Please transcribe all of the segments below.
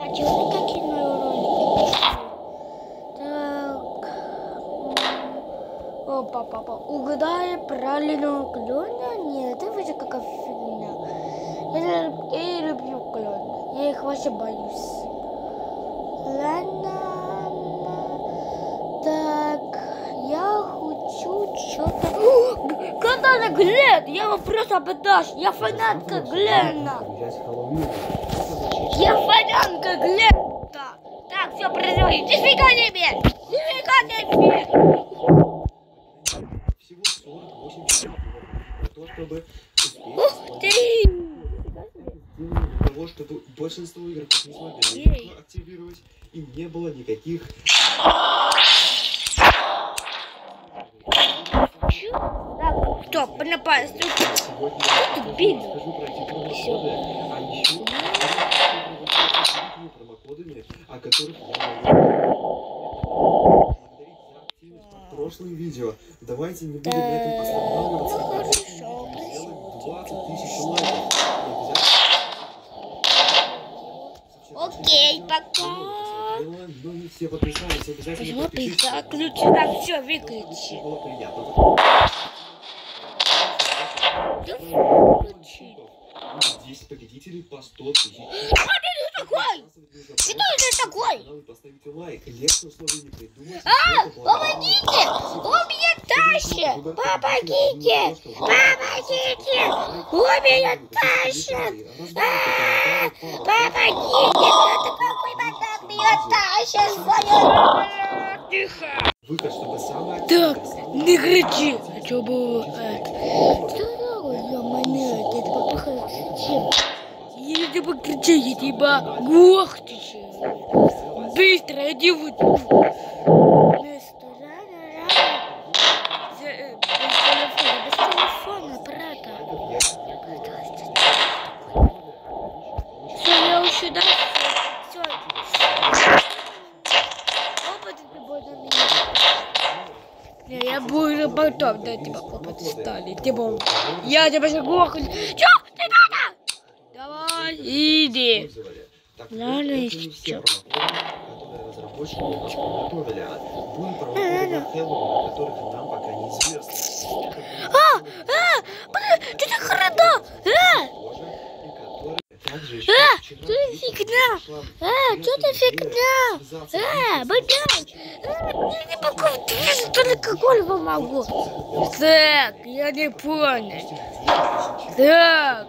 Кстати, вот новые ролики Так. Опа, папа. Угадай правильно клена? Нет, это вообще какая фигня. Я, я люблю клен. Я их вообще боюсь. Ладно. Так, я хочу что-то... Когда Глен? Я просто обдашь. Я фанатка Глена. Хэллоуин. Я фанатка Глена. Так, все, производит. Нифига себе! Нифига себе! Всего 48 часов на то, чтобы успеть Ух ты! сделано для того, чтобы большинство игроков не смогли его активировать и не было никаких стоп, напасть. Ты бедный. скажу еще промокодами, о которых прошлым видео. Давайте не будем на этом останавливаться. Ну, Давайте хорошо, сделаем 20 тысяч лайков. Окей, пока. Но не все подписались. Обязательно подпишитесь. так, ключи, так, все, выключи. было приятно. Выключи. Будет 10 победителей по 100 тысяч. Такой? Кто это такой? А, помогите! Он меня тащит! Помогите! Помогите! Он меня тащит! А, Помогите! Кто-то какой бардак меня тащит! Тихо! Так, не кричи! А что было это? Что такое? Я монет, я тебя похожу. Я тебя кричи, я тебя гохтищу. Быстро, иди вот э, Без телефона, без телефона, брата. Все, я уже сюда. Все. Опыт. Не, я буду потом да тебя опыт ставить. Типа, я тебя же гохну. Чё? Иди. Ладно, которые разработчики нам подготовили. а промокоды на Хэллоуин, которых нам пока неизвестно. А, а, блин, ты так хрена. А, еще А, что вечером фигня? а, что за интересная фигня? А, блядь, я не могу, я только гольфа могу. Так, я не понял. Так,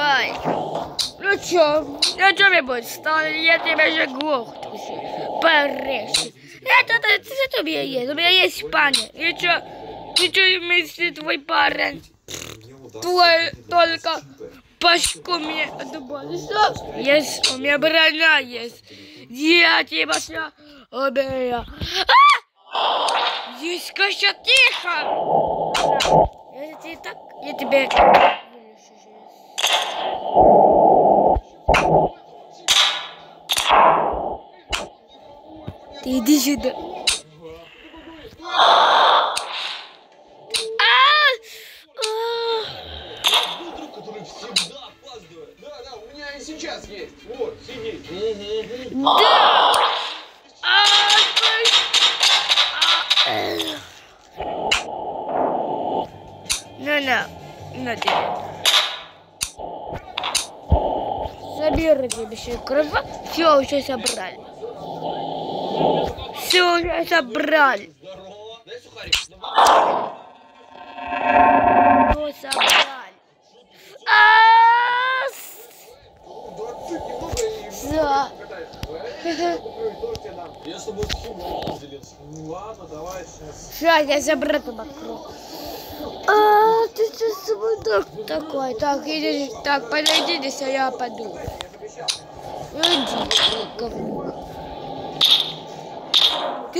давай. Ну чё, ну чё мне будет? Стал, я тебя же глохну. Порежь. Это, это, это у меня есть, у меня есть парень. И чё, и чё вместе твой парень? Твой только. Пашку мне добавился. Есть, у меня броня есть. Я тебя сейчас уберу. А! Есть тихо! Я тебе так, я тебе... Ты иди сюда. Был друг, который всегда опаздывает. Да, да, у меня и сейчас есть. Вот, сидит. Да! Еще крова. Все, уже собрали. Все, уже собрали. Все собрали. А, с- Всё. Я с тобой в сумку поделился. Ну ладно, давай сейчас. Сейчас я за братом открою. А, ты что с собой такой? Так, иди, так, подойдитесь, а я пойду. Ты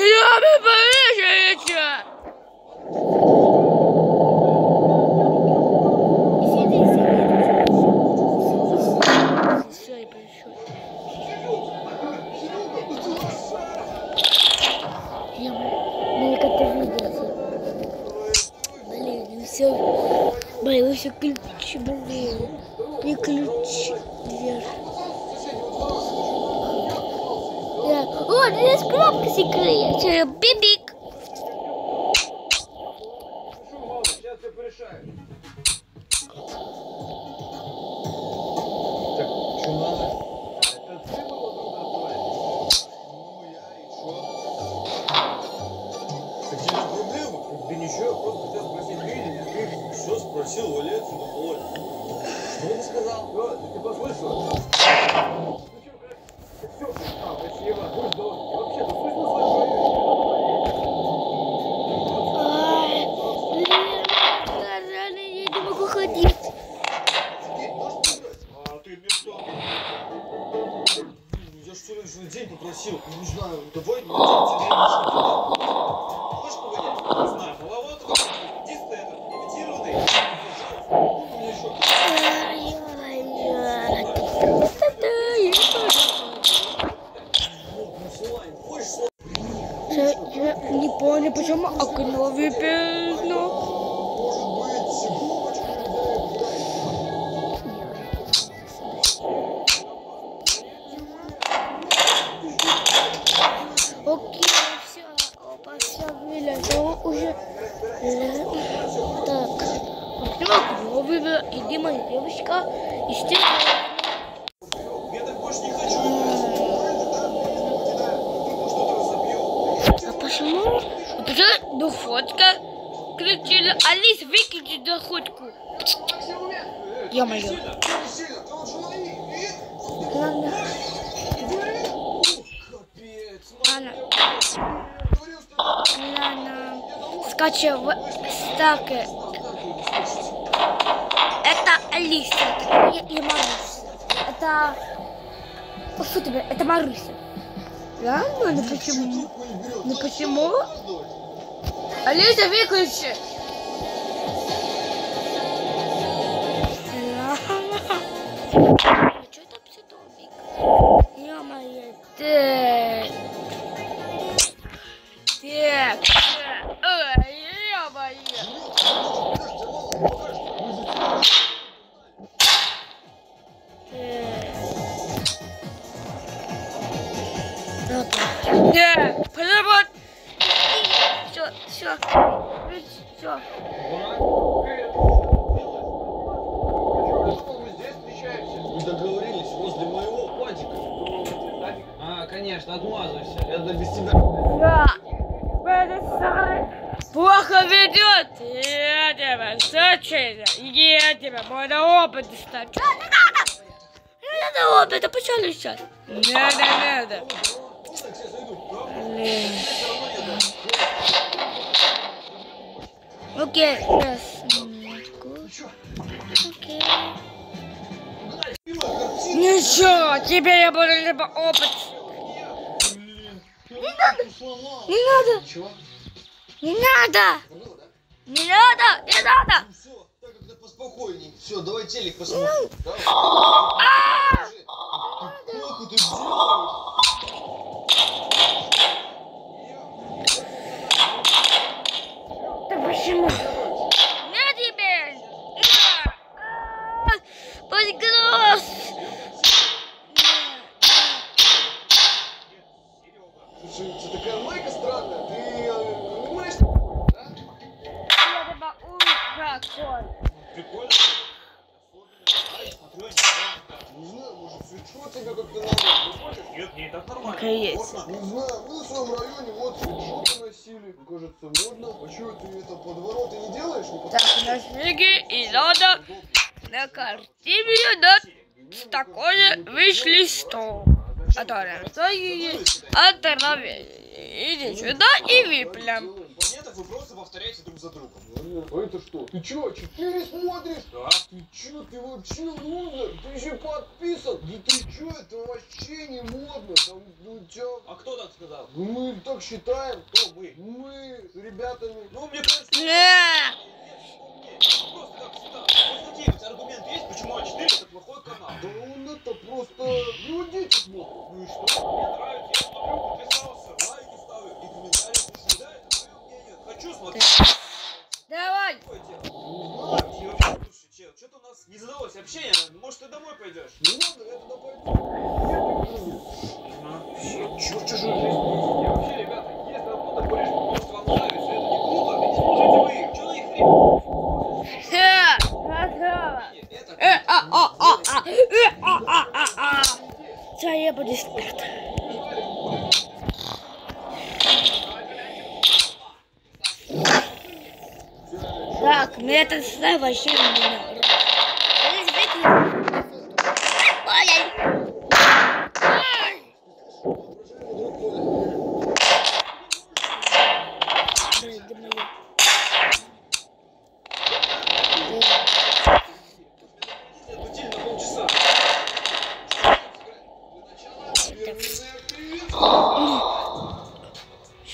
меня порежешь! Все, я пришел. Я, мы как-то виделись. Блин, все, блин, вы все ключи, блин, не ключи, дверь. Oh, this is grumpy a baby попросил, не знаю, давай Так, окно выбило, иди, моя девочка, естественно. Я. А почему? Уже доходка кричали, Алис, выкиньте доходку. Ё-моё. Лучше лови. Ладно, Скачивай стаки. Это Алиса, это я и Маруся. Это... О, Фу тебе, это Маруся. Ладно, ну почему? Ну почему? Алиса, выключи. Так. Так, подробот. Все, все. Все. Мы договорились возле моего падика. А, конечно, отмазывайся. Я да без тебя. Да. Плохо ведет. Я тебя случайно. Я тебя буду опыт достать. Надо? Надо опыта, почему сейчас? Надо, надо. Окей, сейчас. минутку. Окей. Ничего, тебе я буду либо опыт. Не надо. Не надо, не надо, Ну, не надо, не надо. Ну поспокойней. Все, давай телек посмотрим. Давай. Ты Как это делаешь? Почему? На тебе! А, Подгроз! Слушай, такая майка странная. Ты э, не можешь да? Я тебя ужакон. Прикольно. Не знаю, может, свечу тебе как-то надо. Не хочешь? Нет, не так нормально. Так и есть. Можно? Не знаю, мы в своем районе вот свечу носили. Кажется, модно. А что ты это подвороты не делаешь? Не Так, у нас книги и надо на картине на с такой вышли стол. Которая стоит отравили. Иди сюда и выпьем. Повторяете друг за другом. А это что? Ты чё, четыре смотришь? Да. Ты чё, ты вообще лузер? Ты еще подписан? Да ты чё, это вообще не модно. Там, ну чё? А кто так сказал? Ну мы так считаем. Кто мы? Мы с ребятами. Ну мне кажется... Не. Просто так стало. Вот какие-нибудь аргументы есть, почему А4 это плохой канал? Да он это просто... Ну дети смотрят. Ну и что? Мне нравится, я смотрю, подписался, слушай, чел, что-то у нас не задалось общение. Может, ты домой пойдешь? Ну ладно, я туда пойду. Чё, чужую жизнь Це я буду спати. Так, мне это сюда вообще не надо.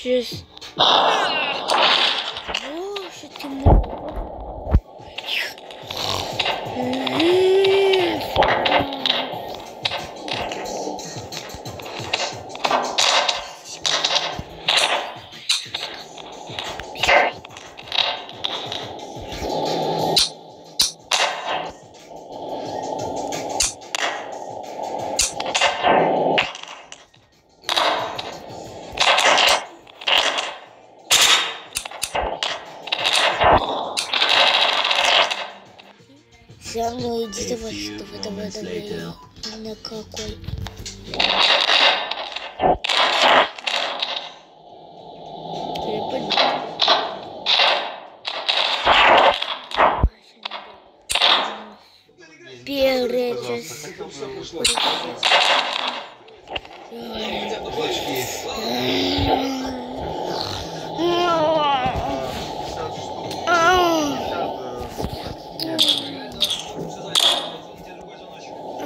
Ой, Все равно иди давай, давай, давай, давай. На какой? Перечес.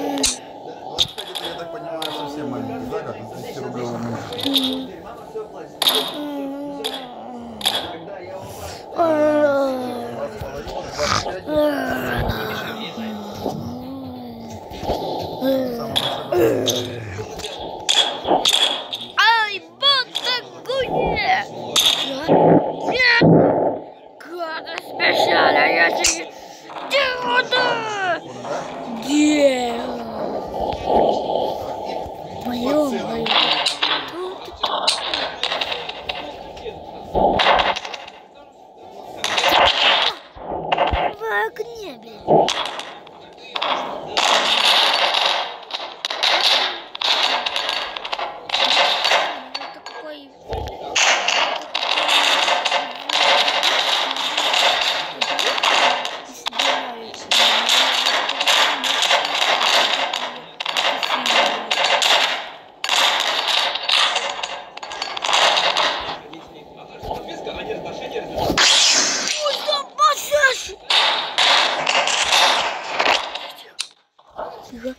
Это, я так понимаю, совсем маленький, да, как 200 рублевый Ай, вот такое! Нет! Как специально, я тебе... Туда! Где? Моё, моё. В огне, блин. Это какой... Подписка, одежда, одежда. Куда пошешь? Тихо.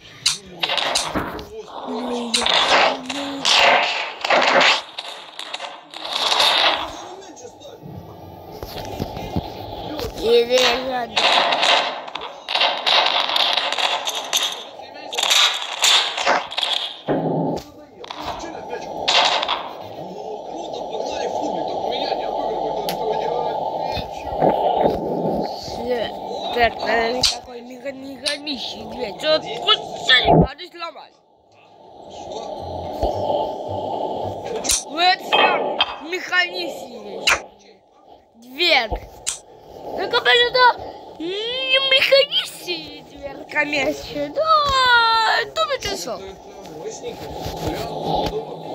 Иди сюда. Че механический Дверь. Ну-ка, это не механический дверь, конечно. Да, думаю,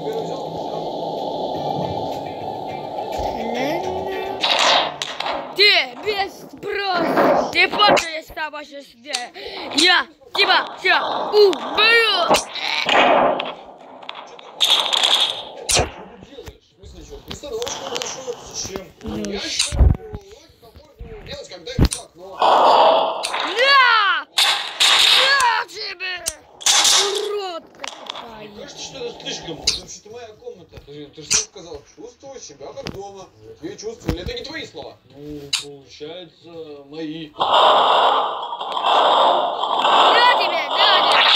первый взял, Ты без спроса. Ты просто с тобой сейчас Я тебя сейчас уберу. Что ты делаешь? В смысле, что? Просто ложку нашел. Зачем? Я считаю, делать, когда их в окно. На! На тебе! Уродка такая. Кажется, что это слишком. Вообще-то моя комната. Ты, ты сам сказал, чувствую себя как дома. Я чувствую. Это не твои слова? Ну, получается, мои. На тебе, на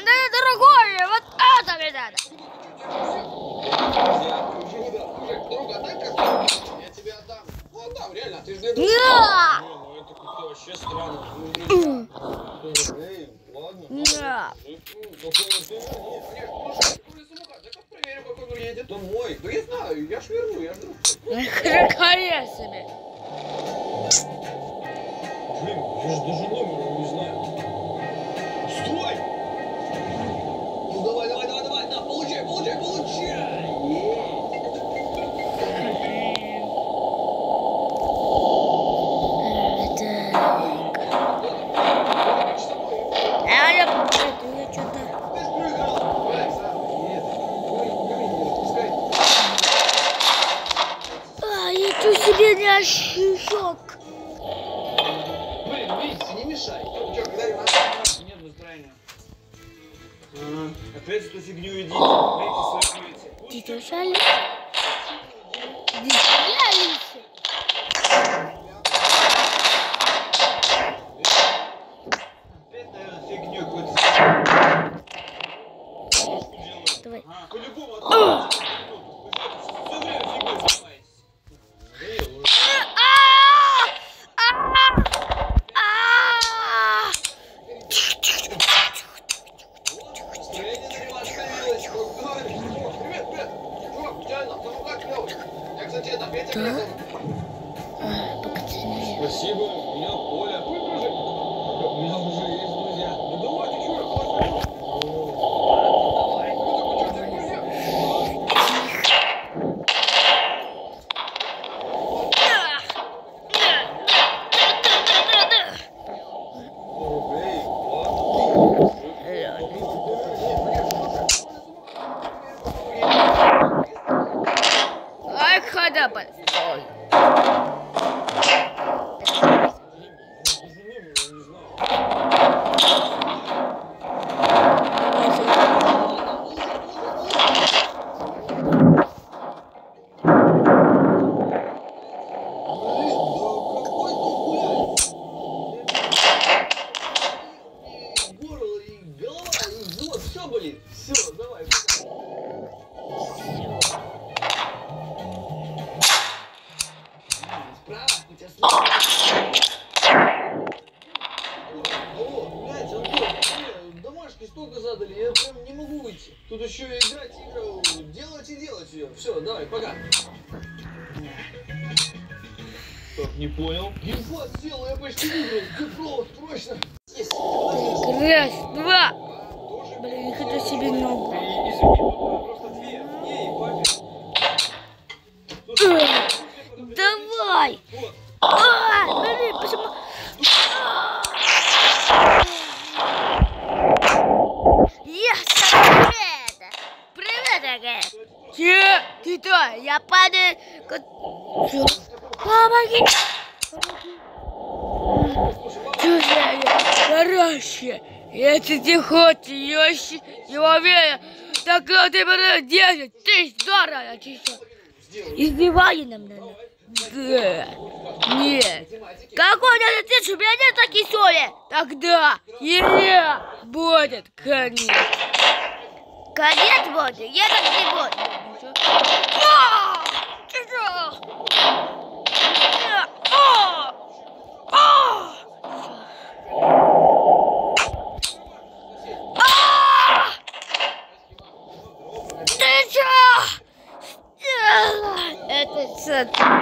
надо! Другое, вот это мне надо! Я тебе отдам. Ну, отдам, реально, ты же для друга. Да мой. Да я знаю, я ж верну, я ж друг. Какая себе! Блин, я же даже номера Hoje é! Давай. А, все давай. Справа, у тебя слева. Алло, блядь, Антон, мне домашки столько задали, я прям не могу выйти. Тут еще играть игру, делать и делать ее. Все, давай, пока. Так, не понял. Геймпад сел, я почти выиграл. Где провод, срочно. Есть. Раз, два. Тоже Блин, не хочу себе ногу. Ты извини, тут просто две. Ей, папе. Слушай, Вот, А, блин, почему? Yes, привет! Привет, Ага! Че? Ты то? Я падаю... Помоги! Чё я, я, короче, если ты хочешь, не уверен, так а ты мне 10 тысяч долларов, чисто. Издевание нам надо. Да. Нет. Какой надо тысяч? У меня нет таких соли. Тогда или будет конец. Конец будет? Я так не буду. А! Ты что? А! А! Ты чё? Это что?